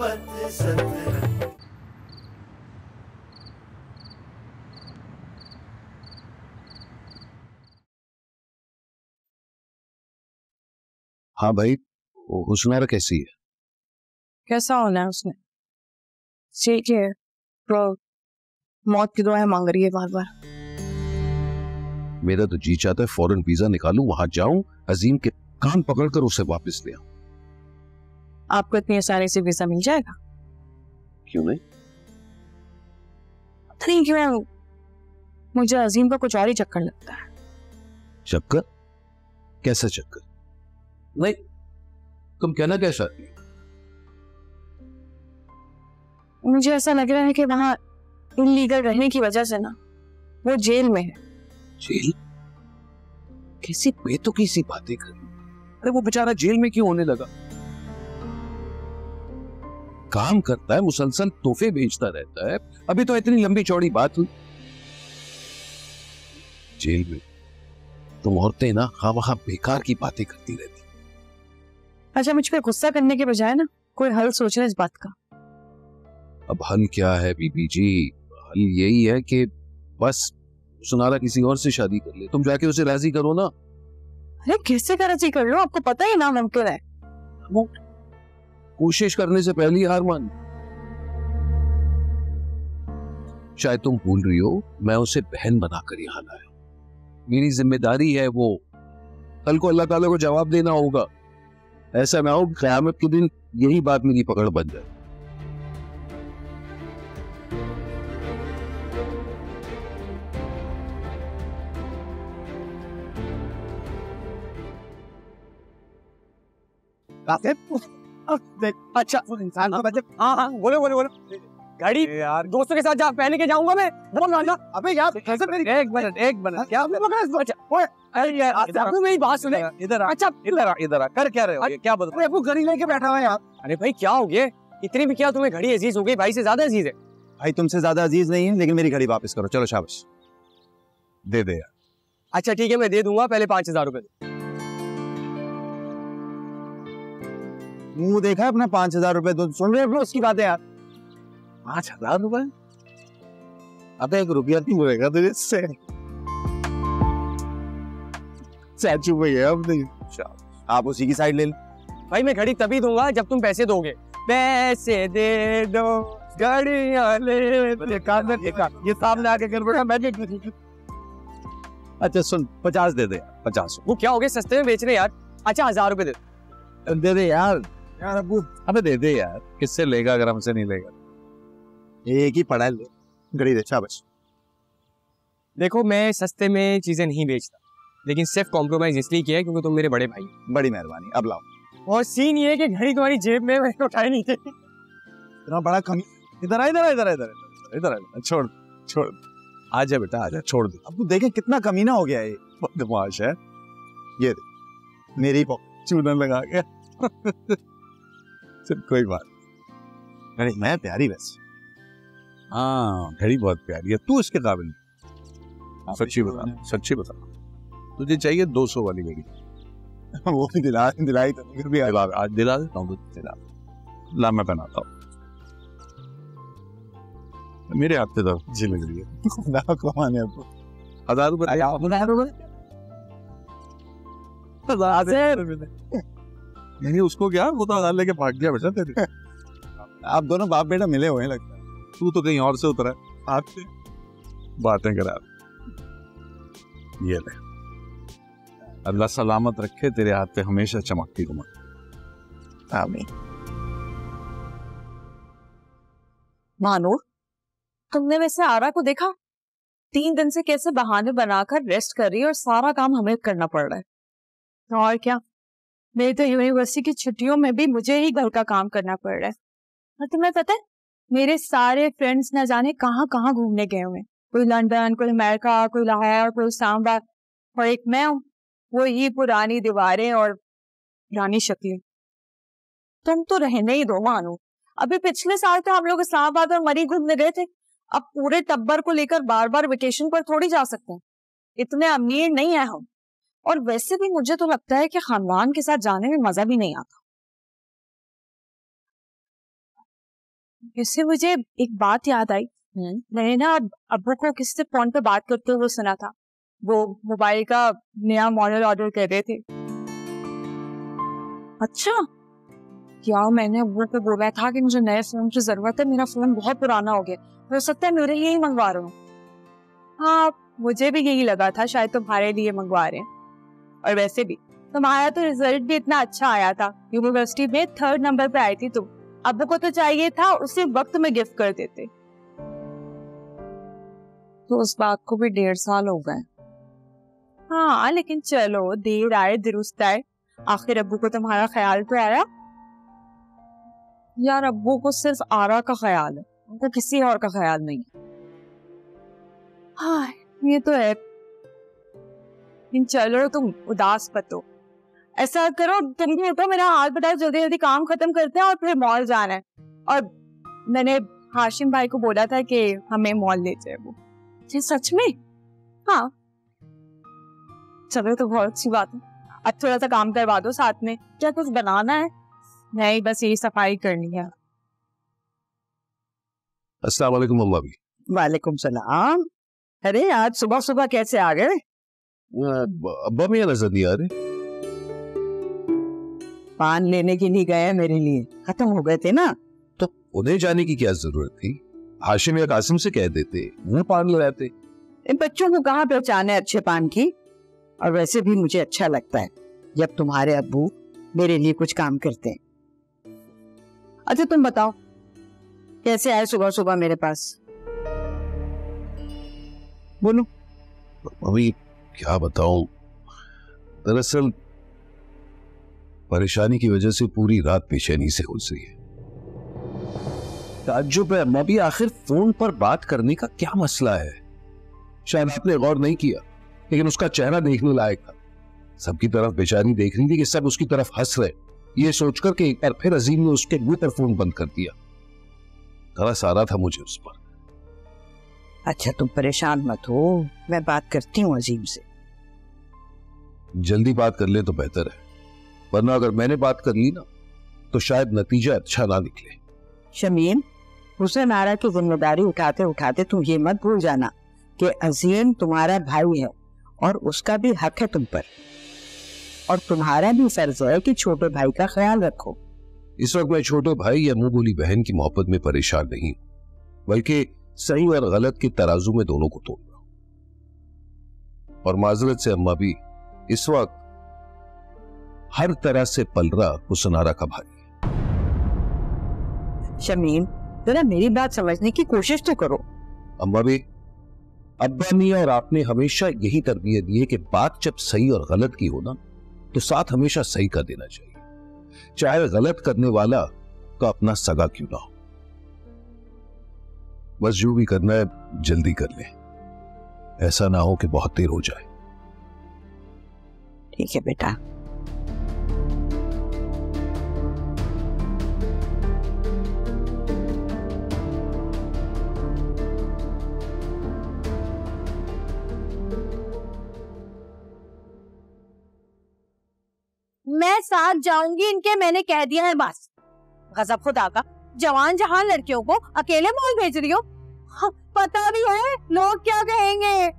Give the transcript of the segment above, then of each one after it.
मोहब्बत सतरंग हाँ। भाई वो हुसनैरा कैसी है? कैसा होना है उसने? ठीक है तो मौत की दुआएँ मांग रही है बार बार मेरा तो जी चाहता है फ़ौरन वीज़ा निकालूं वहाँ जाऊँ अजीम के कान पकड़कर उसे वापस ले आऊँ। आपको इतनी आसानी से वीज़ा मिल जाएगा? क्यों नहीं? पता नहीं क्यों मुझे अजीम का कुछ और ही चक्कर लगता है। चक्कर? कैसा चक्कर? नहीं तुम कहना क्या चाहती हो? मुझे ऐसा लग रहा है कि वहाँ इनलीगल रहने की वजह से ना वो जेल में है। जेल? कैसी बेतुकी सी बातें कर अरे वो बेचारा जेल में क्यों होने लगा? काम करता है मुसलसल तोहफे भेजता रहता है। अभी तो इतनी लंबी चौड़ी बात हुई। जेल में तुम औरतें ना खामखा बेकार की बातें करती रहती। अच्छा मुझ पर गुस्सा करने के बजाय ना कोई हल सोच रहा इस बात का। अब हल क्या है बीबी जी हल यही है कि बस सुनारा किसी और से शादी कर ले। तुम जाके उसे राज़ी करो ना। अरे कैसे राज़ी कर लो? आपको पता ही ना मुमकिन है। कोशिश करने से पहले हार मान। शायद तुम भूल रही हो, मैं उसे बहन बनाकर यहाँ लाया मेरी ज़िम्मेदारी है वो, कल को अल्लाह ताला को जवाब देना होगा। ऐसा ना हो, कयामत के दिन यही बात मेरी पकड़ बन जाए। अच्छा इंसान हाँ हाँ बोलो बोलो बोलो। गाड़ी यार। दोस्तों के साथ जा पहन के जाऊँगा मैं बोल रहा अबे यार कैसे मेरी एक मिनट एक मिनट क्या अच्छा ओए अरे यार मेरी बात सुने। इधर आ अच्छा। इधर आ इधर आ कर क्या रहे हो? क्या बता अरे घड़ी लेके बैठा हुआ है यार। अरे भाई क्या हो गया? इतनी भी क्या तुम्हें घड़ी अज़ीज़ हो गई? भाई से ज़्यादा अज़ीज़ है। भाई तुमसे ज़्यादा अज़ीज़ नहीं है लेकिन मेरी घड़ी वापस करो। चलो शाबाश। दे दे यार। अच्छा ठीक है मैं दे दूँगा पहले पाँच हज़ार रुपए मुँह देखा है अपना पाँच हज़ार रुपए तो सुन रहे हो उसकी बातें यार। पाँच हज़ार रुपए? अब एक रुपया नहीं मिलेगा तुझे से। चाचू भैया अब नहीं। आप उसी की साइड ले लो। भाई मैं घड़ी तभी दूँगा जब तुम पैसे दोगे। पैसे दे दो ये सामने आके कर बैठा मैं अच्छा सुन पचास दे दे पचास। वो क्या हो गया सस्ते में बेच रहे यार। अच्छा हज़ार रुपए दे। दे दे यार। यार अबू अबे दे दे यार किससे लेगा अगर हमसे नहीं लेगा? एक ही है ले। घड़ी दे शाबाश। देखो मैं सस्ते में चीज़ें नहीं बेचता लेकिन सिर्फ़ कॉम्प्रोमाइज इसलिए किया है क्योंकि तुम मेरे बड़े भाई बड़ी मेहरबानी अब लाओ। और सीन ये है कि घड़ी तुम्हारी जेब में मैंने उठाई नहीं थी। इतना बड़ा कमी इधर आ इधर आ इधर आ, इधर आ, इधर आ, छोड़ छोड़। आजा बेटा आजा छोड़ दे। अब तू देखे कितना कमीना हो गया ये बदमाश है। ये मेरी पॉकेट चूना लगा के। चल कोई बात। घड़ी मैं प्यारी वैसे हाँ घड़ी बहुत प्यारी है। तू इसके काबिल। सच्ची बता सच्ची बता। तुझे चाहिए 200 वाली घड़ी। वो भी दिला दिलाई तो फिर भी आज दिला देता हूँ दिला। ला मैं पहनाता हूँ। मेरे हाथ पे तो अच्छी लग रही है। खुदा को माने अब हज़ार रुपए। हज़ार। रुपए नहीं उसको क्या? वो तो हज़ार लेके भाग गया बेटा तेरे आप दोनों बाप बेटा मिले हुए हैं लगता है। तू तो कहीं और से उतरा आपसे बातें करा। ये ले। अल्लाह सलामत रखे तेरे हाथ पे हमेशा चमकती रुमक आमीन। मानो तुमने वैसे आरा को देखा? तीन दिन से कैसे बहाने बनाकर रेस्ट कर रही है और सारा काम हमें करना पड़ रहा है। और क्या? मेरी तो यूनिवर्सिटी की छुट्टियों में भी मुझे ही घर का काम करना पड़ रहा है। और तुम्हें पता है, मेरे सारे फ्रेंड्स न जाने कहाँ कहाँ घूमने गए हुए कोई लंदन कोई अमेरिका कोई लाहौर कोई सांबा और एक मैं हूँ, वो ये पुरानी दीवारें और पुरानी शक्लें। तुम तो रहने ही दो, मानो। अभी पिछले साल तो हम लोग इस्लामाबाद और मरी घूमने गए थे। अब पूरे टब्बर को लेकर बार बार वेकेशन पर थोड़ी जा सकते हैं। इतने अमीर नहीं है हम। और वैसे भी मुझे तो लगता है कि खानदान के साथ जाने में मज़ा भी नहीं आता। इससे मुझे एक बात याद आई। मैंने ना अब्बू को किसी से फ़ोन पे बात करते हुए सुना था। वो मोबाइल का नया मॉडल ऑर्डर कर रहे थे। अच्छा? क्या मैंने अब्बू को बोला था कि मुझे नए फ़ोन की ज़रूरत है? मेरा फ़ोन बहुत पुराना हो गया। हो सकता है मेरे लिए ही मंगवा रहा हूँ। हाँ मुझे भी यही लगा था शायद तुम्हारे लिए मंगवा रहे हैं। और वैसे भी तुम्हारा तो रिज़ल्ट भी इतना अच्छा आया था। यूनिवर्सिटी में थर्ड नंबर पे आई थी तुम। अब्बू को तो चाहिए था उसी वक्त में गिफ्ट कर देते। तो उस बात को भी डेढ़ साल हो गए। हाँ लेकिन चलो देर आए दुरुस्त आए। आखिर अब्बू को तुम्हारा ख्याल तो आया? यार अबू को सिर्फ़ आरा का ख्याल है। उनको किसी और का ख्याल नहीं हाँ। ये तो है। लेकिन चलो तुम उदास पतो ऐसा करो तुम भी उठो मेरा हाथ बटाओ जल्दी जल्दी काम खत्म करते हैं और फिर मॉल जाना है। और मैंने हाशिम भाई को बोला था कि हमें मॉल ले जाए वो। जी सच में? हाँ। चलो तो बहुत अच्छी बात है। अब थोड़ा सा काम करवा दो साथ में। क्या कुछ बनाना है? नहीं बस यही सफ़ाई करनी है। अस्सलाम वालेकुम अम्मा भी वालेकुम सलाम। अरे आज सुबह सुबह कैसे आ गए? अब्बा में नज़र नहीं आ रहे पान लेने के लिए गए मेरे लिए। खत्म हो गए थे ना? तो उन्हें जाने की क्या ज़रूरत थी? हाशिम या कासिम से कह देते वो पान ले आते। इन बच्चों को कहाँ पहचान है अच्छे पान की? और वैसे भी मुझे अच्छा लगता है जब तुम्हारे अबू मेरे लिए कुछ काम करते हैं। अच्छा तुम बताओ कैसे आए सुबह सुबह मेरे पास? बोलो। अभी क्या बताऊँ? दरअसल, परेशानी की वजह से पूरी रात बेचैनी से गुजर है। ताज्जुब है, मैं भी आखिर फ़ोन पर बात करने का क्या मसला है? शायद आपने गौर नहीं किया, लेकिन उसका चेहरा देखने लायक था। सबकी तरफ़ बेचारी देख रही थी कि सब उसकी तरफ़ हंस रहे। ये सोचकर कि एक बार फिर अजीम ने उसके मुँह पर फ़ोन बंद कर दिया। तरस आ रहा था मुझे उस पर। अच्छा तुम परेशान मत हो। मैं बात करती हूँ अजीम से। जल्दी बात कर ले तो बेहतर है। वरना अगर मैंने बात कर ली ना तो शायद नतीजा अच्छा ना निकले। शमीम हुसैन आरा की ज़िम्मेदारी उठाते उठाते तुम ये मत भूल जाना कि अजीम तुम्हारा भाई है और उसका भी हक है तुम पर। और तुम्हारा भी फ़र्ज़ है कि छोटे भाई का ख्याल रखो। इस वक्त मैं छोटे भाई या मुँह बोली बहन की मोहब्बत में परेशान नहीं बल्कि सही और गलत के तराजू में दोनों को तोड़ रहा और माजरत से अम्मा भी इस वक्त हर तरह से पल रहा हुसनारा का भाई शमीम जरा मेरी बात समझने की कोशिश तो करो। अम्मा भी अब्बा मियाँ और आपने हमेशा यही तरबियत दी है कि बात जब सही और गलत की हो ना तो साथ हमेशा सही कर देना चाहिए। चाहे गलत करने वाला का अपना सगा क्यों ना हो। बस जो भी करना है जल्दी कर ले। ऐसा ना हो कि बहुत देर हो जाए। ठीक है बेटा। मैं साथ जाऊँगी इनके मैंने कह दिया है बस। गजब खुदा का। जवान जहान लड़कियों को अकेले मॉल भेज रही हो? हाँ, पता भी है लोग क्या कहेंगे?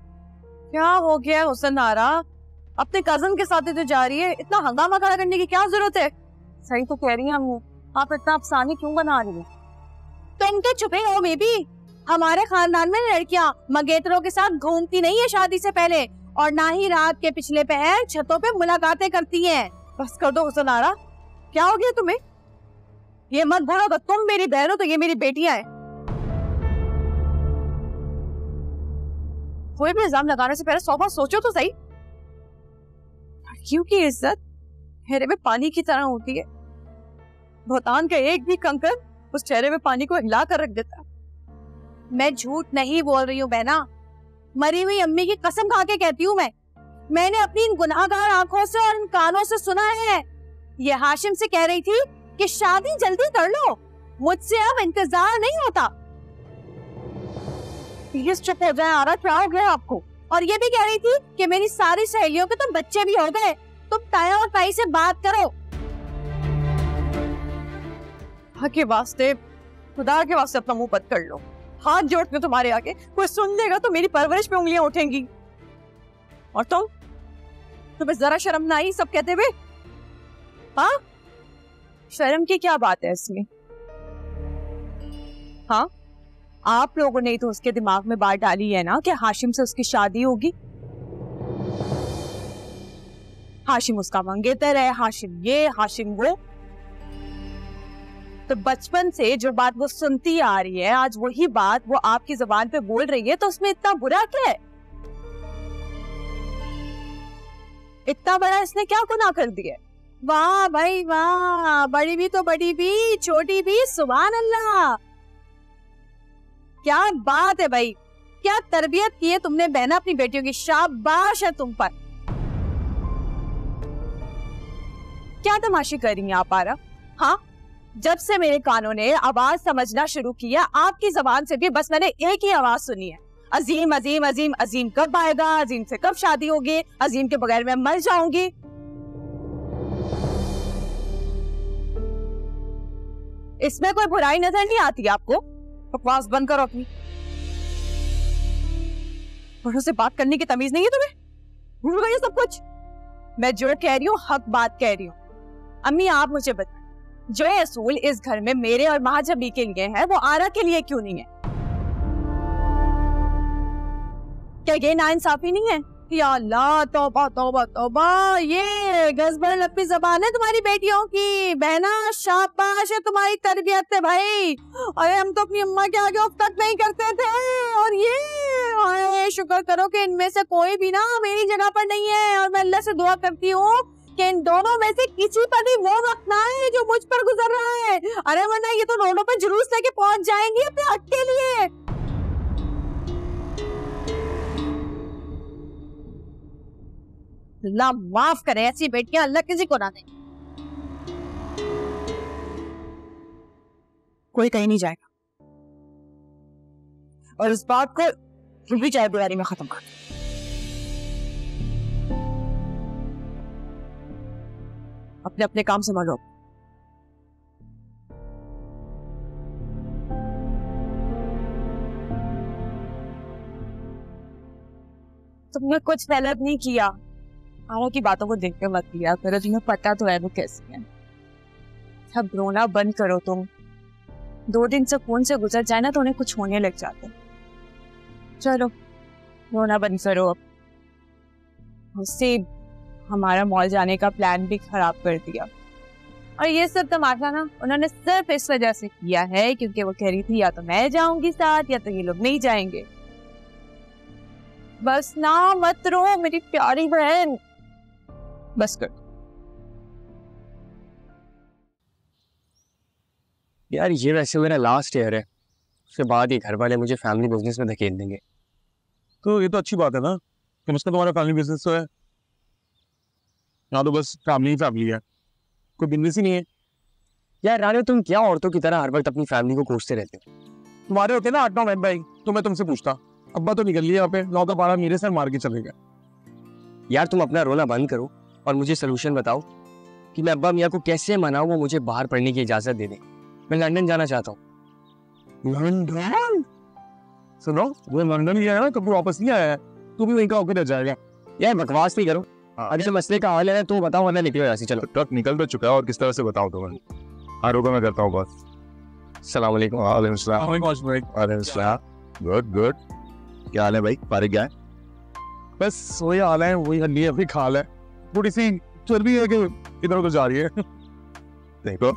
क्या हो गया हुसन आरा अपने कज़न के साथ तो जा रही है इतना हंगामा खड़ा करने की क्या ज़रूरत है? सही तो कह रही हैं अम्मू आप इतना अफसाने क्यों बना रही हैं? तुम तो छुपे हो भी हमारे खानदान में लड़कियाँ मंगेतरों के साथ घूमती नहीं है शादी से पहले और ना ही रात के पिछले पहर छतों पे मुलाकातें करती हैं। बस कर दो हुसन आरा क्या हो गया तुम्हें? ये मत भूलो कि तुम मेरी बहन हो तो ये मेरी बेटियाँ हैं। कोई भी इल्ज़ाम लगाने से पहले सौ बार सोचो तो सही। लड़कियों की इज़्ज़त चेहरे में पानी की तरह होती है। भूतान का एक भी कंकर उस चेहरे में पानी को हिला कर रख देता। मैं झूठ नहीं बोल रही हूँ, बहना। मरी हुई अम्मी की कसम खा के कहती हूँ मैं। मैंने अपनी इन गुनाहगार आँखों से और इन कानों से सुना है। ये हाशिम से कह रही थी कि शादी जल्दी कर लो। मुझसे अब इंतज़ार नहीं होता। हो गया आपको। और ये भी कह रही थी कि मेरी सारी सहेलियों के तो बच्चे भी हो गए। तुम ताया और ताई से बात करो। के वास्ते, खुदा के वास्ते अपना मुँह बंद कर लो। हाथ जोड़ते तुम्हारे आगे कोई सुन लेगा तो मेरी परवरिश पे उंगलियाँ उठेंगी। और तुम? तुम्हें जरा शर्म ना आई सब कहते हुए? हाँ? शर्म की क्या बात है इसमें? हाँ? आप लोगों ने तो उसके दिमाग में बात डाली है ना कि हाशिम से उसकी शादी होगी? हाशिम उसका मंगेतर है, हाशिम ये, हाशिम वो। तो बचपन से जो बात वो सुनती आ रही है, आज वही बात वो आपकी जबान पे बोल रही है तो उसमें इतना बुरा क्या है? इतना बड़ा इसने क्या गुनाह कर दिया वाह भाई वाह, बड़ी भी तो बड़ी भी, छोटी भी सुबह अल्लाह क्या बात है भाई, क्या तरबियत की है तुमने बहना अपनी बेटियों की, शाबाश है तुम पर। क्या तमाशी कर रही हैं आप आरा हाँ जब से मेरे कानों ने आवाज़ समझना शुरू किया आपकी जबान से भी बस मैंने एक ही आवाज़ सुनी है। अजीम अजीम अजीम अजीम कब आएगा, अजीम से कब शादी होगी, अजीम के बगैर मैं मर जाऊँगी। इसमें कोई बुराई नज़र नहीं आती आपको? बकवास बंद करो अपनी। बड़ों से बात करने की तमीज नहीं है तुम्हें? भूल गई सब कुछ? मैं जो कह रही हूँ, हक बात कह रही हूँ। अम्मी, आप मुझे बताएँ, जो असूल इस घर में मेरे और महाजबी के लिए है, वो आरा के लिए क्यों नहीं है? क्या ये नाइंसाफी नहीं है? या तौबा तौबा तौबा। ये गजबर लपी जबान है तुम्हारी बेटियों की। बहना, शाबाश है तुम्हारी तरबियत है भाई। अरे, हम तो अपनी अम्मा के आगे उफ तक नहीं करते थे। और ये, अरे, शुक्र करो कि इनमें से कोई भी ना मेरी जगह पर नहीं है। और मैं अल्लाह से दुआ करती हूँ कि इन दोनों में से किसी पर भी वो वक्त ना है जो मुझ पर गुजर रहा है। अरे, वरना ये तो रोडों पर जुलूस लेके पहुँच जाएँगी अपने हक के लिए। अल्लाह माफ़ करे ऐसी बेटियाँ, अल्लाह किसी को ना दे। कोई कहीं नहीं जाएगा। और इस बात को भी चाय बुरारी में खत्म कर अपने अपने काम संभालो। तुमने कुछ गलत नहीं किया। आरा की बातों को देख के मत किया करो, तुम्हें पता तो है वो कैसी है। सब रोना बंद करो तुम। दो दिन से फ़ोन से गुजर जाए ना तो उन्हें कुछ होने लग जाते। चलो, रोना बंद करो अब। उससे हमारा मॉल जाने का प्लान भी खराब कर दिया। और ये सब तमाशा ना, उन्होंने सिर्फ़ इस वजह से किया है क्योंकि वो कह रही थी, या तो मैं जाऊँगी साथ, या तो ये लोग नहीं जाएँगे। बस ना मत रो, मेरी प्यारी बहन। बस कर। यार ये वैसे मेरा लास्ट ईयर है। उसके बाद ही घर वाले मुझे फैमिली बिज़नेस में धकेल देंगे। तो ये तो अच्छी बात है ना कम से तुम्हारा फैमिली बिज़नेस तो है। यहाँ तो बस फैमिली ही फैमिली है। कोई बिज़नेस ही नहीं है। यार रानी तुम क्या औरतों की तरह हर वक्त अपनी फैमिली को कोसते रहते हो? तुम्हारे होते ना आठ नौ बहन भाई तो मैं तुमसे पूछता। अब्बा तो निकल लिया यहाँ पे नौ तो बारह मेरे सर मार के चले गए। यार तुम अपना रोना बंद करो। और मुझे सोल्यूशन बताओ कि मैं अब्बा मियाँ को कैसे मनाऊं वो मुझे बाहर पढ़ने की इजाज़त दे दें मैं लंदन जाना चाहता हूँ। लंदन? सुनो वो लंदन गया है ना कभी वापस नहीं आया है। तू भी वहीं का होकर रह जाएगा। यार बकवास नहीं करो। हाँ। अगर मसले का हल है तो बताओ वरना निकलो यहाँ से चलो। ट्रक निकल तो चुका है और किस तरह से बताऊँ तुम्हें? हाँ रुको मैं करता हूँ बस सलाम वालेकुम वालेकुम सलाम। वालेकुम सलाम। गुड गुड क्या हाल है भाई? बस वही हाल है वही हल्ली वही खाल है। थोड़ी सी चर्बी है कि इधर उधर जा रही है। देखो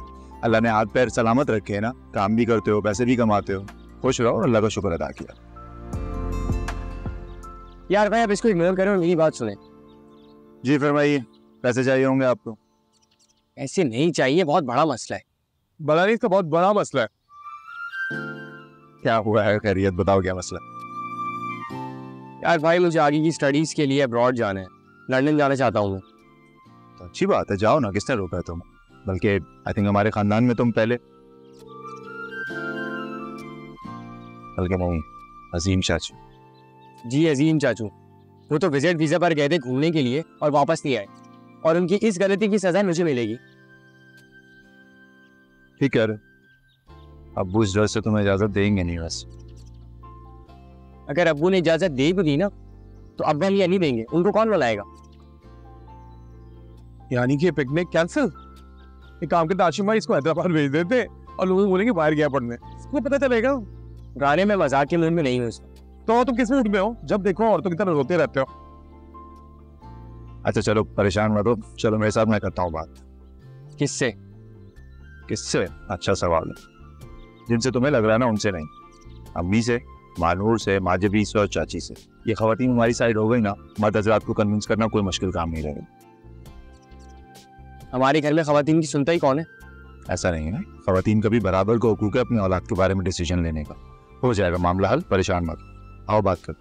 अल्लाह ने हाथ पैर सलामत रखे हैं ना काम भी करते हो पैसे भी कमाते हो खुश रहो और अल्लाह का शुक्र अदा किया। यार भाई अब इसको इग्नोर करो मेरी बात सुने। जी फरमाइए पैसे चाहिए होंगे आपको? ऐसे नहीं चाहिए बहुत बड़ा मसला है। बड़ा नहीं इसका बहुत बड़ा मसला है। क्या हुआ है खैरियत बताओ क्या मसला यार भाई मुझे आगे की स्टडीज़ के लिए अब्रॉड जाना है। लंदन जाना चाहता हूँ मैं। तो अच्छी बात है जाओ ना किसने रोका है तुम? बल्कि आई थिंक हमारे खानदान में तुम पहले। बल्कि नहीं अजीम चाचू। जी अजीम चाचू। वो तो विज़िट वीज़ा पर गए थे घूमने के लिए और वापस नहीं आए। और उनकी इस गलती की सजा मुझे मिलेगी। ठीक हो। इस डर से तुम्हें इजाज़त देंगे नहीं बस। अगर अबू ने इजाज़त दे भी दी ना तो अब्बा मियाँ नहीं देंगे उनको कौन बुलाएगा यानी कि पिकनिक कैंसिल एक काम करते आशिम भाई इसको हैदराबाद भेज देते और लोग बोलेंगे बाहर गया पढ़ने। इसको पता चलेगा। गाने में मज़ाक के मूड में नहीं हूँ तो तुम किस मूड में हो? जब देखो औरतों की तरह रोते रहते हो। अच्छा चलो परेशान मत हो। चलो मेरे साथ मैं करता हूँ बात। किससे? किससे? अच्छा सवाल है। जिनसे तुम्हें लग रहा है ना उनसे नहीं। अम्मी से। मानूर से माजबी से और चाची से। ये खवतिन हमारी साइड हो गई ना मर्द हजरात को कन्विंस करना कोई मुश्किल काम नहीं रहेगा। हमारे घर में खातन की सुनता ही कौन है? ऐसा नहीं है। खातन खवतिन कभी बराबर को हकूक है अपनी औलाद के बारे में डिसीज़न लेने का। हो जाएगा मामला हल परेशान मत। आओ बात कर।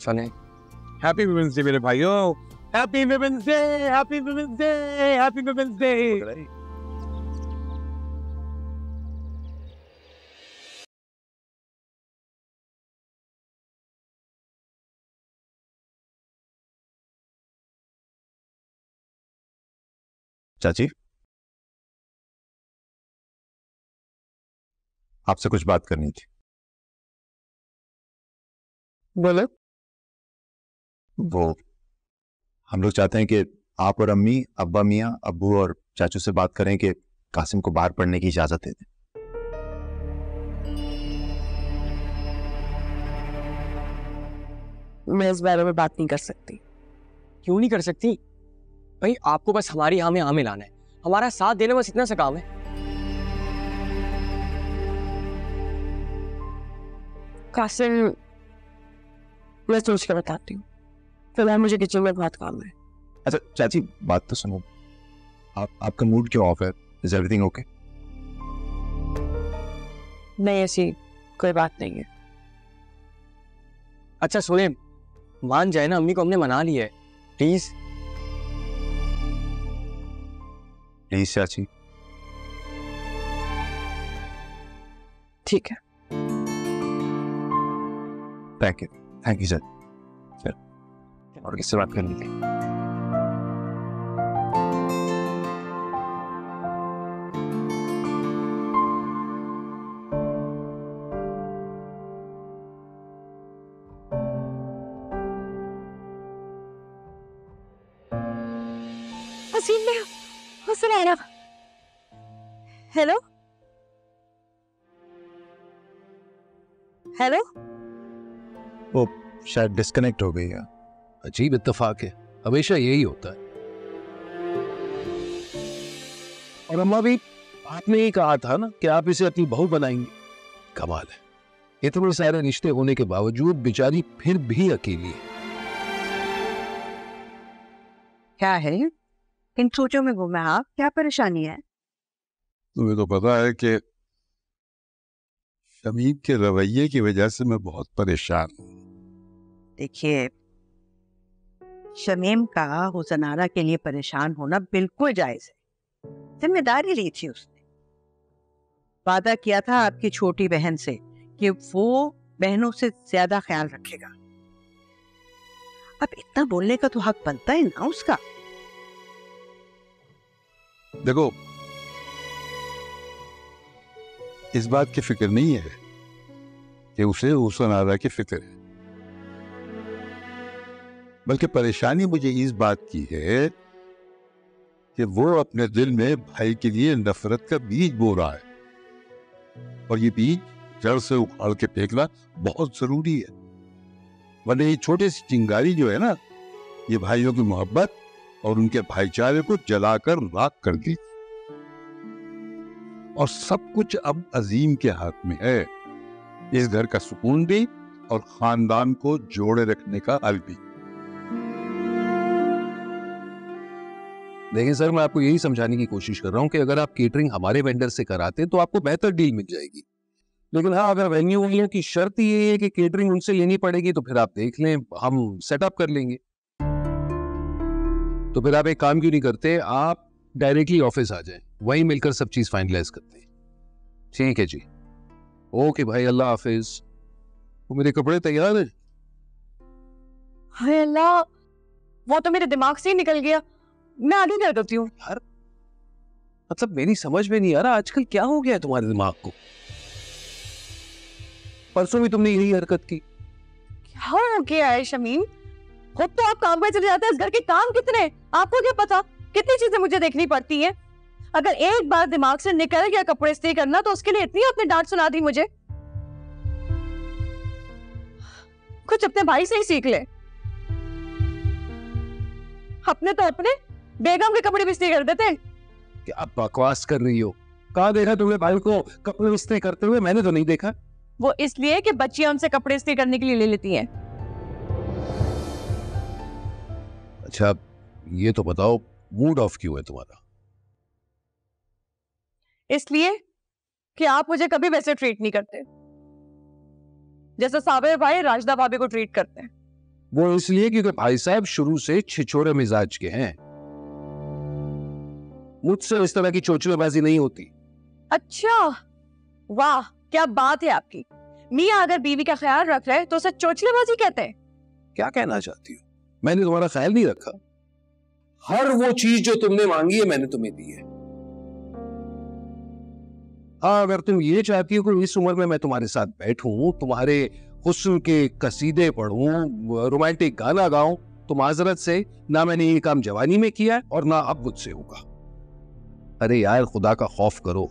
सुने। हैप्पी वुमेन्स डे मेरे भाइयों। Happy women's day happy women's day happy women's day चाची। आपसे कुछ बात करनी थी। बोले। वो हम लोग चाहते हैं कि आप और अम्मी अब्बा मियाँ अब्बू और चाचू से बात करें कि कासिम को बाहर पढ़ने की इजाज़त दे दें। मैं इस बारे में बात नहीं कर सकती। क्यों नहीं कर सकती? भाई आपको बस हमारी हाँ में हाँ मिलाना है। हमारा साथ देना बस इतना सा काम है। कासिम मैं सोच कर बताती हूँ। फ़िलहाल मुझे किचन में बहुत काम है। अच्छा चाची बात तो सुनो। आप आपका मूड क्यों ऑफ़ है? इज़ एवरीथिंग ओके नहीं ऐसी कोई बात नहीं है। अच्छा सुने मान जाए ना अम्मी को हमने मना लिया है। प्लीज़ प्लीज़ चाची। ठीक है। Thank you thank you sir और किससे बात करनी थी? हसीन में हुसन आना हेलो? हेलो? शायद डिस्कनेक्ट हो गई है। अजीब इत्तेफाक है। हमेशा यही होता है। और अम्मा भी आपने ही कहा था ना कि आप इसे अपनी बहू बनाएँगे। कमाल है। इतने सारे रिश्ते होने के बावजूद बेचारी फिर भी अकेली है। क्या है? इन सोचों में घूमे आप? क्या परेशानी है? तुम्हें तो पता है कि शमीम के रवैये की वजह से मैं बहुत परेशान हूँ। देखिए शमीम का हुसनारा के लिए परेशान होना बिल्कुल जायज़ है। ज़िम्मेदारी ली थी उसने। वादा किया था आपकी छोटी बहन से कि वो बहनों से ज़्यादा ख्याल रखेगा। अब इतना बोलने का तो हक बनता है ना उसका? देखो, इस बात की फ़िक्र नहीं है कि उसे हुसन आरा की फ़िक्र है। बल्कि परेशानी मुझे इस बात की है कि वो अपने दिल में भाई के लिए नफरत का बीज बो रहा है। और ये बीज जड़ से उखाड़ के फेंकना बहुत ज़रूरी है। वरना ये छोटी सी चिंगारी जो है ना, ये भाइयों की मोहब्बत और उनके भाईचारे को जलाकर राख कर दी। और सब कुछ अब अजीम के हाथ में है। इस घर का सुकून भी और खानदान को जोड़े रखने का हल भी। देखिए सर, मैं आपको यही समझाने की कोशिश कर रहा हूँ कि अगर आप केटरिंग हमारे वेंडर से कराते तो आपको बेहतर डील मिल जाएगी। लेकिन हाँ अगर वेन्यू वालियों की शर्त ये है कि केटरिंग उनसे लेनी पड़ेगी तो फिर आप देख लें, हम सेटअप कर लेंगे। तो फिर आप एक काम क्यों नहीं करते? आप डायरेक्टली ऑफ़िस आ जाए। वहीं मिलकर सब चीज़ फाइनलाइज करते हैं ठीक है जी। ओके भाई अल्लाह हाफिज। वो मेरे कपड़े तैयार हैं? हाय अल्लाह वो तो मेरे दिमाग से ही निकल गया। मैं आगे कर देती हूँ? मतलब मेरी समझ में नहीं आ रहा आजकल क्या हो गया है तुम्हारे दिमाग को? परसों भी तुमने यही हरकत की। क्या हो गया है शमीम? खुद तो आप काम पे चले जाते हैं इस घर के काम कितने? आपको क्या पता? कितनी चीज़ें मुझे देखनी पड़ती हैं? अगर एक बार दिमाग से निकल गया कपड़े इस्त्री करना तो उसके लिए इतनी आपने डांट सुना दी मुझे। कुछ अपने भाई से ही सीख ले। अपने तो अपने बेगम के कपड़े भी इस्त्री कर देते क्या बकवास कर रही हो? कहा देखा तुमने भाई को कपड़े इस्त्री करते हुए? मैंने तो नहीं देखा। वो इसलिए कि बच्चियाँ उनसे कपड़े इस्त्री करने के लिए ले लेती हैं। अच्छा ये तो बताओ मूड ऑफ़ क्यों है तुम्हारा? इसलिए कि आप मुझे कभी वैसे ट्रीट नहीं करते। जैसे साबिर भाई राजदा भाभी को ट्रीट करते हैं। वो इसलिए क्योंकि भाई साहब शुरू से छिछोरे मिजाज के हैं। मुझसे इस तरह की चोचलेबाजी नहीं होती। अच्छा वाह क्या बात है आपकी। मियाँ अगर बीवी का ख्याल रख रहे तो उसे चोचलेबाजी कहते हैं। क्या कहना चाहती हो? मैंने तुम्हारा ख्याल नहीं रखा। हर वो चीज़ जो तुमने मांगी है मैंने तुम्हें दी है। हाँ अगर तुम ये चाहती हो कि इस उम्र में मैं तुम्हारे साथ बैठूं, तुम्हारे हुस्न के कसीदे पढ़ूं, रोमांटिक गाना गाऊं तो माजरत से ना मैंने ये काम जवानी में किया और ना अब मुझसे होगा। अरे यार, खुदा का खौफ करो।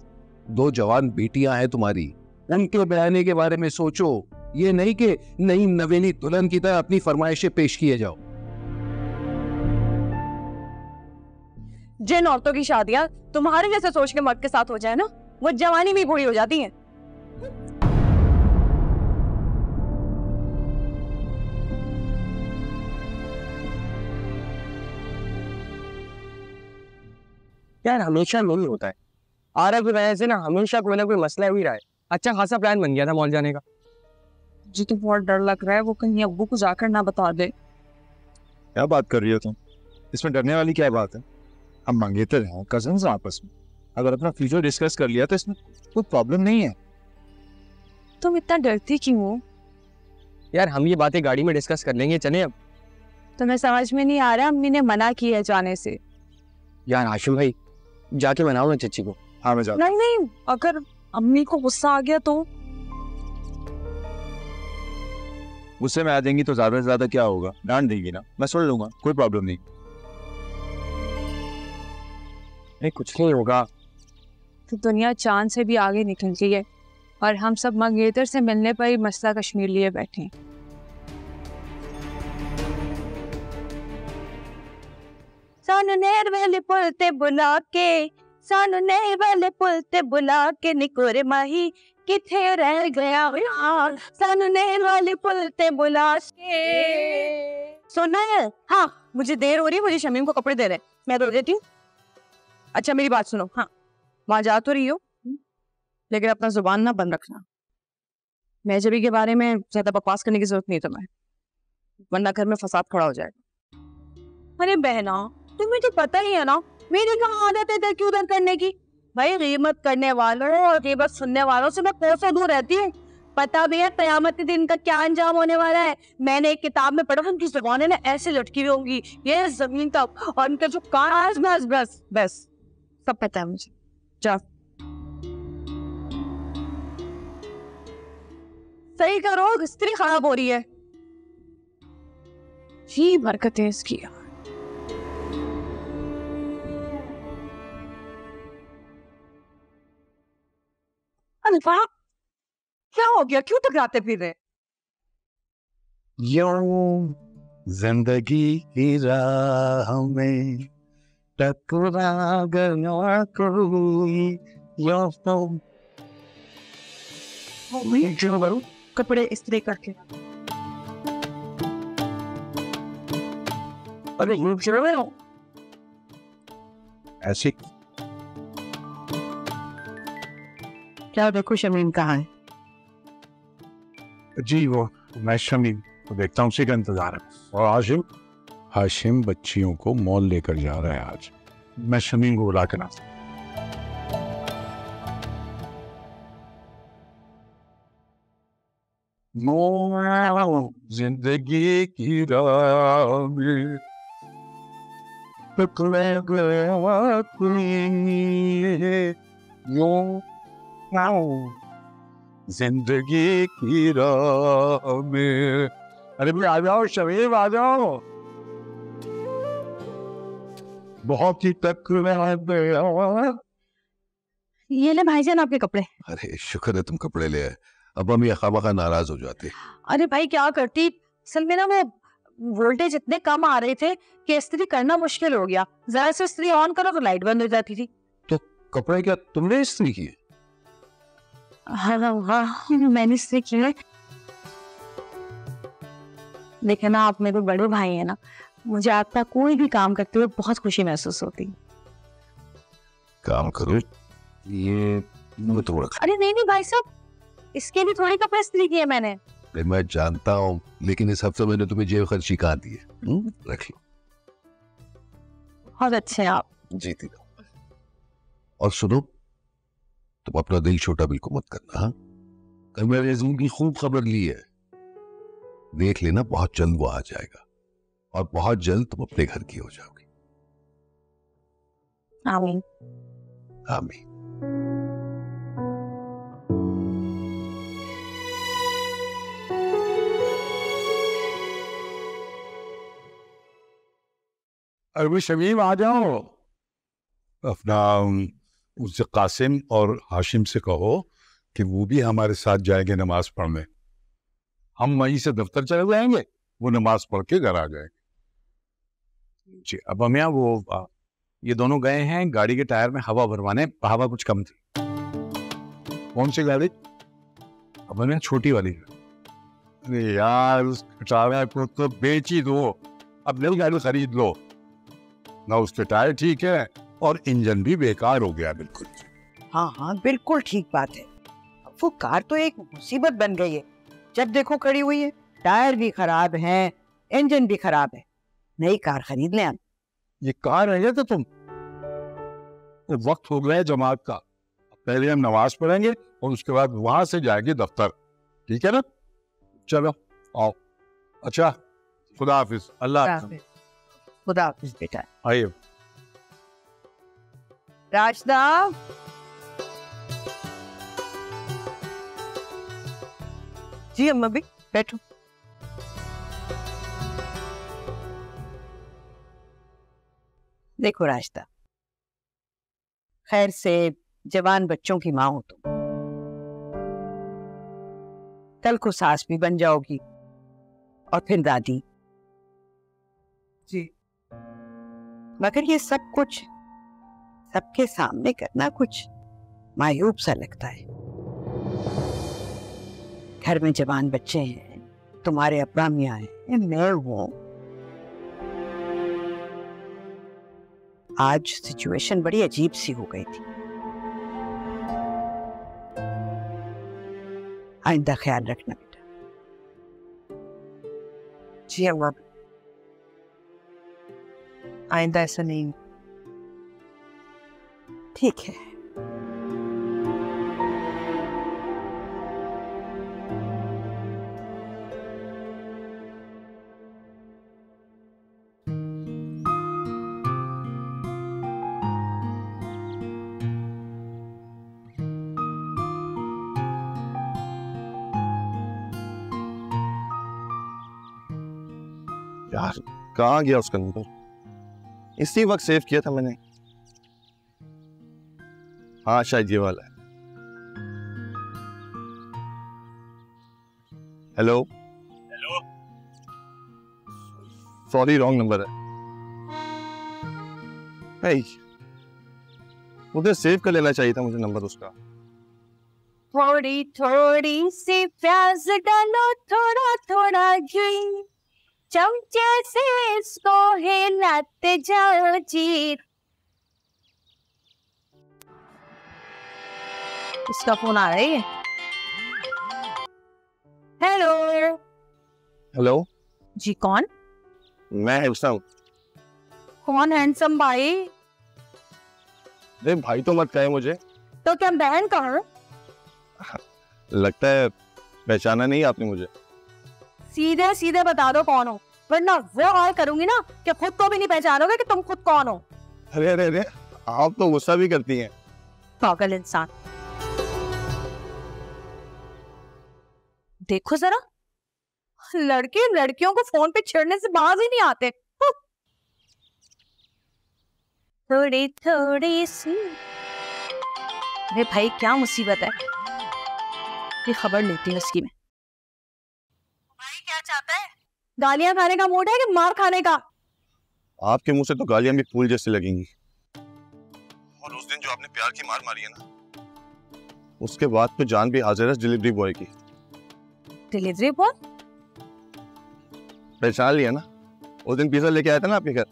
दो जवान बेटियाँ हैं तुम्हारी। उनके बयाने के बारे में सोचो। ये नहीं कि नई नवेली दुल्हन की तरह अपनी फरमाइशें पेश किए जाओ। जिन औरतों की शादियाँ तुम्हारे जैसे सोच के मर्द के साथ हो जाए ना वो जवानी में ही बूढ़ी हो जाती हैं। यार हमेशा नहीं होता है। आरव की वजह से ना हमेशा कोई ना कोई मसला हो ही रहा है। अच्छा खासा प्लान बन गया था मॉल जाने का। मुझे तो बहुत डर लग रहा है वो कहीं अब्बू को जाकर ना बता दे। क्या बात कर रही हो तुम? इसमें डरने वाली क्या बात है? हम मंगेतर हैं कज़न आपस में। अगर अपना फ्यूचर डिस्कस कर लिया तो इसमें कोई प्रॉब्लम नहीं है। तुम इतना डरती क्यों हो? यार हम ये बातें गाड़ी में डिस्कस कर लेंगे चले अब। तुम्हें समझ में नहीं आ रहा अम्मी ने मना किया है जाने से? यार आशिम भाई जाके मनाओ ना चच्ची को। हाँ मैं जाता नहीं नहीं अगर अम्मी को गुस्सा आ गया तो? गुस्से में आ जाएँगी तो ज़्यादा से ज़्यादा क्या होगा? डांट देगी ना? मैं सुन लूँगा कोई प्रॉब्लम नहीं। नहीं कुछ नहीं होगा। तो दुनिया चाँद से भी आगे निकल गई है और हम सब मंगेतर से मिलने पर ही मसला कश्मीर लिए बैठे हैं। सानू नेर वाले पुल ते बुला के सानू नेर वाले पुल ते बुला के निकोरे माही किथे रह गया यार? सानू नेर वाले पुल ते बुला के। सुनना है हाँ मुझे देर हो रही है मुझे शमीम को कपड़े दे रहे मैं दो देती हूँ। अच्छा मेरी बात सुनो। हाँ। वहाँ जा तो रही हो। लेकिन अपना ज़ुबान ना बंद रखना। मेजबी के बारे में ज़्यादा बकवास करने की ज़रूरत नहीं तुम्हें वरना घर में फसाद खड़ा हो जाएगा। अरे बहना तुम्हें तो पता ही है ना मेरी कहाँ आदत है इधर उधर करने की? भाई कीमत करने वालों और कीमत सुनने वालों से मैं कोसों दूर रहती हूँ। पता भी है कयामत के दिन का क्या अंजाम होने वाला है। मैंने एक किताब में पढ़ा उनकी जुबानें ना ऐसे लटकी हुई होंगी। ये ज़मीन तक और उनका जो कान बस बस बस। सब पता है मुझे। जा सही करो स्त्री खराब हो रही है। ही बरकतें इसकी। वाह क्या हो गया? क्यों टकराते फिर रहे? यूँ ज़िंदगी की राह में गया कोई यूँ तो कपड़े इस्त्री करके अरे हो ऐसे क्या देखो शमीम कहाँ है जी वो मैं शमीम तो देखता हूँ उसी का इंतज़ार है और आशिम हाशिम बच्चियों को मॉल लेकर जा रहा है आज। मैं शमीम को बुला कर आता। ज़िंदगी की ज़िंदगी की राह में अरे भाई आ जाओ, शमीम आ जाओ। बहुत ही गया ये ले भाईजान आपके कपड़े। अरे शुक्र है तुम कपड़े ले आए। अब हम ये खामा नाराज़ हो जाते। अरे भाई क्या करती? असल में ना वो वोल्टेज इतने कम आ रहे थे कि इस्त्री करना मुश्किल हो गया। जरा से इस्त्री ऑन करो तो लाइट बंद हो जाती थी। तो कपड़े क्या तुमने इस्त्री किए? हाँ हाँ हाँ, मैंने इस्त्री की है देखे ना आप मेरे बड़े भाई हैं ना। मुझे आपका कोई भी काम करते हुए बहुत खुशी महसूस होती। काम करो। ये थोड़ा अरे नहीं नहीं भाई साहब इसके लिए थोड़ी कपड़े इस्त्री किए मैंने। मैं जानता हूँ लेकिन इस हफ़्ते मैंने तुम्हें जेब खर्ची कहा दी है हम्म, रख लो। बहुत अच्छे हैं आप। जीती रहो और सुनो तुम अपना दिल छोटा बिल्कुल मत करना हाँ? कल मैंने की खूब खबर ली है। देख लेना बहुत जल्द वो आ जाएगा। और बहुत जल्द तुम अपने घर की हो जाओगी। आमीन। आमीन। अरे भाई शमीम आ जाओ। अपना उससे कासिम और हाशिम से कहो कि वो भी हमारे साथ जाएँगे नमाज़ पढ़ने। हम वहीं से दफ्तर चले जाएँगे वो नमाज़ पढ़ के घर आ जाएँगे। जी अब हम यहाँ वो आ, ये दोनों गए हैं गाड़ी के टायर में हवा भरवाने हवा कुछ कम थी। कौन सी गाड़ी? अब हम यहाँ छोटी वाली अरे यार उस को तो बेच ही दो। अब नई गाड़ी खरीद लो। ना उसके टायर ठीक है और इंजन भी बेकार हो गया बिल्कुल। हाँ हाँ बिल्कुल ठीक बात है। वो कार तो एक मुसीबत बन गई है। जब देखो खड़ी हुई है टायर भी खराब है इंजन भी खराब है। नई कार खरीद लें ये कहाँ रह थे तुम। वो वक्त हो गया है जमात का। पहले हम नमाज़ पढ़ेंगे और उसके बाद वहाँ से जाएँगे दफ्तर। ठीक है ना? चलो आओ। अच्छा खुदा हाफिज। अल्लाह। खुदा हाफिज बेटा। आइए। राजदा। जी अम्मा भी बैठो। देखो राजदा खैर से जवान बच्चों की माँ हो तुम। कल को सास भी बन जाओगी और फिर दादी। जी। मगर ये सब कुछ सबके सामने करना कुछ मायूब सा लगता है। घर में जवान बच्चे हैं तुम्हारे अपना मियाँ हैं मैं हूँ। आज सिचुएशन बड़ी अजीब सी हो गई थी। आइंदा ख्याल रखना बेटा। जी, अब आइंदा, ऐसा नहीं। ठीक है। यार कहाँ गया उसका नंबर? इसी वक्त सेव किया था मैंने। हाँ शायद ये वाला है। Hello hello sorry wrong number है। नहीं मुझे सेव कर लेना चाहिए था मुझे नंबर उसका। थोड़ी थोड़ी सी प्याज डालो थोड़ा थोड़ा घी। चमचे से इसको हिलाते जाओ जी इसका फ़ोन आ रहा है। हेलो हेलो जी कौन मैं हैंडसम कौन हैंडसम भाई? अरे भाई तो मत कहे मुझे। तो क्या बहन कहा लगता है पहचाना नहीं आपने मुझे। सीधे सीधे बता दो कौन हो। वरना वो और करूँगी ना कि खुद को भी नहीं पहचानोगे कि तुम खुद कौन हो। अरे अरे अरे आप तो गुस्सा भी करती हैं। पागल इंसान। देखो जरा लड़के लड़कियों को फ़ोन पे छेड़ने से बाज ही नहीं आते। थोड़ी थोड़ी सी। अरे भाई क्या मुसीबत है। ये खबर लेती हूँ उसकी मैं। गालियाँ खाने का मूड है कि मार खाने का? आपके मुँह से तो गालियाँ भी फूल जैसे लगेंगी। और उस दिन जो आपने प्यार की मार मारी है ना? उसके बाद तो जान भी हाजिर है डिलीवरी बॉय की। डिलीवरी बॉय पहचान लिया ना? उस दिन पिज्जा लेके आया था ना आपके घर?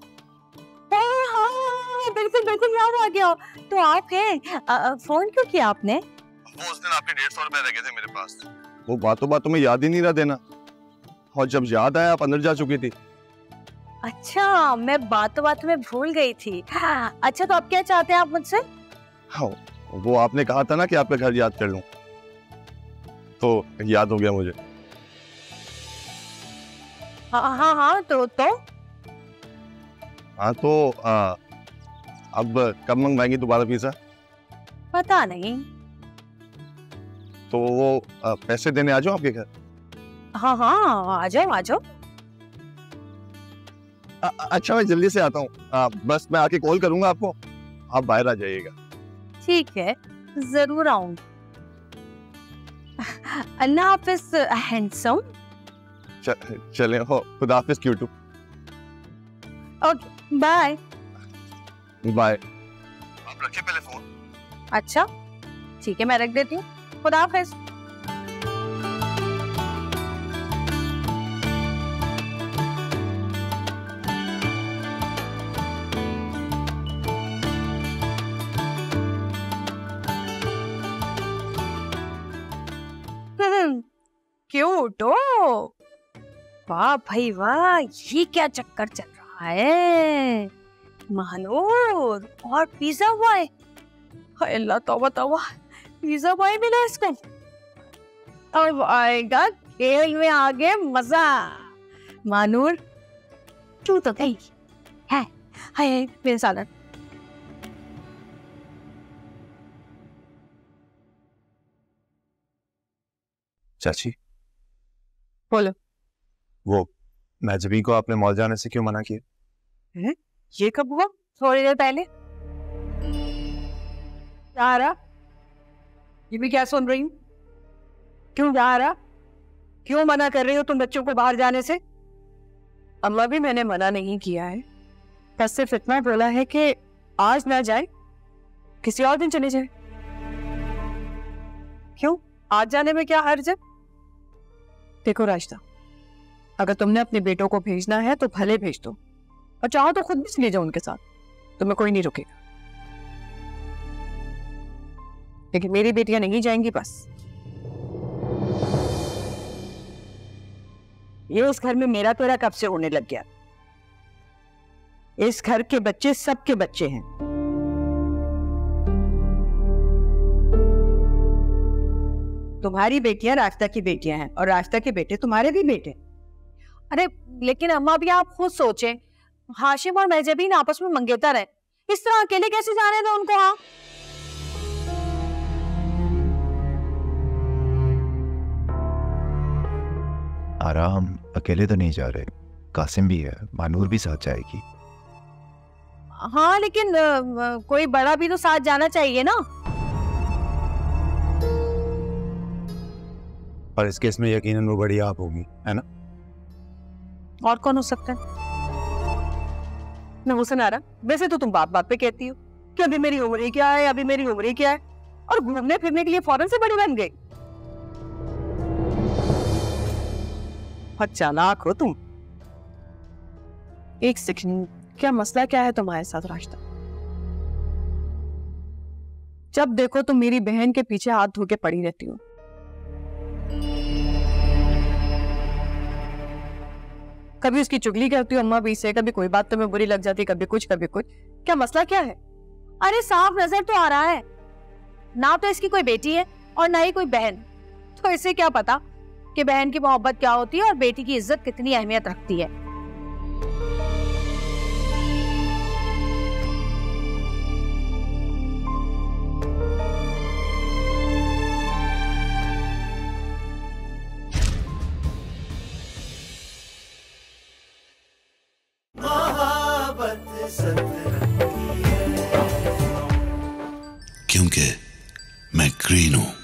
हाँ, बिल्कुल बिल्कुल याद आ गया। तो आप हैं? फ़ोन क्यों किया आपने? वो उस दिन आपके डेढ़ सौ रुपए रह गए थे मेरे पास। वो बातों बातों में याद ही नहीं रहा देना। और जब याद आया आप अंदर जा चुकी थी। अच्छा मैं बातों बातों में भूल गई थी। अच्छा तो आप क्या चाहते हैं आप मुझसे? हाँ वो आपने कहा था ना कि आपका घर याद कर लूँ। तो याद हो गया मुझे। हाँ हाँ हाँ तो तो? हाँ तो आ, अब कब मंगवाएँगी दोबारा पिज्जा पता नहीं। तो वो आ, पैसे देने आ जाओ आपके घर? हाँ हाँ आ जाओ आ जाओ। अच्छा मैं जल्दी से आता हूँ। बस मैं आके कॉल करूँगा आपको। आप बाहर आ जाइएगा। ठीक है ज़रूर आऊँगी। अल्लाह हाफिज हैंडसम? चले हो खुदा हाफिज क्यूटू ओके बाय। बाय। आप रखिए पहले फ़ोन। अच्छा ठीक है मैं रख देती हूँ। खुदा हाफिज। क्यूट हो वाह भाई वाह, ये क्या चक्कर चल रहा है? महानूर, और पिज्जा बॉय? अल्लाह, तौबा तौबा। पिज्जा बॉय मिला इसको। अब आएगा खेल में आगे मज़ा। मानूर तू तो गई। है, हाय मेरे सालन चाची? बोलो। वो मैजबी को आपने मॉल जाने से क्यों मना किया? ये कब हुआ? थोड़ी देर पहले। जा रहा ये भी क्या सुन रही हूँ? क्यों जा रहा क्यों मना कर रही हो तुम बच्चों को बाहर जाने से? अम्मा भी मैंने मना नहीं किया है। बस सिर्फ़ इतना बोला है कि आज ना जाए किसी और दिन चले जाए। क्यों? आज जाने में क्या हर्ज है? देखो रास्ता अगर तुमने अपने बेटों को भेजना है तो भले भेज दो, और चाहो तो खुद भी चले जाओ उनके साथ, तुम्हें कोई नहीं रुकेगा। लेकिन मेरी बेटियाँ नहीं जाएँगी बस। ये इस घर में मेरा तेरा कब से होने लग गया? इस घर के बच्चे सबके बच्चे हैं। तुम्हारी बेटियाँ रास्ता की बेटियाँ हैं और रास्ता के बेटे तुम्हारे भी बेटे। अरे लेकिन अम्मा भी आप खुद सोचें। हाशिम और महजबीन आपस में मंगेतर है। इस तरह अकेले कैसे जाने दो उनको हाँ? आराम अकेले तो नहीं जा रहे। कासिम भी है मानूर भी साथ जाएगी। हाँ लेकिन अ, कोई बड़ा भी तो साथ जाना चाहिए ना? और इस केस में यकीनन वो बड़ी आप होगी, है ना? और कौन हो सकता है? हुसन रहा वैसे तो तुम बात बात पे कहती हो। कि अभी मेरी उम्र ही क्या है, अभी मेरी उम्र ही क्या है? और घूमने फिरने के लिए फ़ौरन से बड़ी बन गई। बहुत चालाक हो तुम। एक सेकंड, क्या मसला क्या है तुम्हारे साथ रास्ता जब देखो तुम मेरी बहन के पीछे हाथ धो के पड़ी रहती हो कभी उसकी चुगली करती हूँ, अम्मा भी से कभी कोई बात तुम्हें बुरी लग जाती, कभी कुछ कभी कुछ। क्या मसला क्या है? अरे, साफ़ नज़र तो आ रहा है। ना तो इसकी कोई बेटी है और ना ही कोई बहन। तो इसे क्या पता कि बहन की मोहब्बत क्या होती है और बेटी की इज़्ज़त कितनी अहमियत रखती है। क्योंकि मैं ग्रीन हूँ।